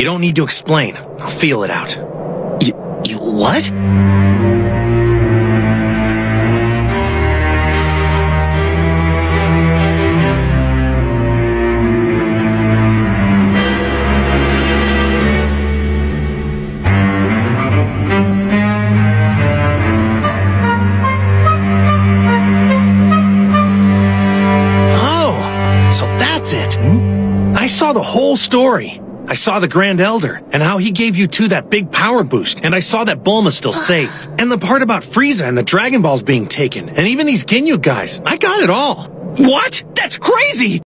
You don't need to explain. I'll feel it out. You, you what? Oh, so that's it. Hmm? I saw the whole story. I saw the Grand Elder and how he gave you two that big power boost, and I saw that Bulma's still safe. And the part about Frieza and the Dragon Balls being taken, and even these Ginyu guys. I got it all. What? That's crazy!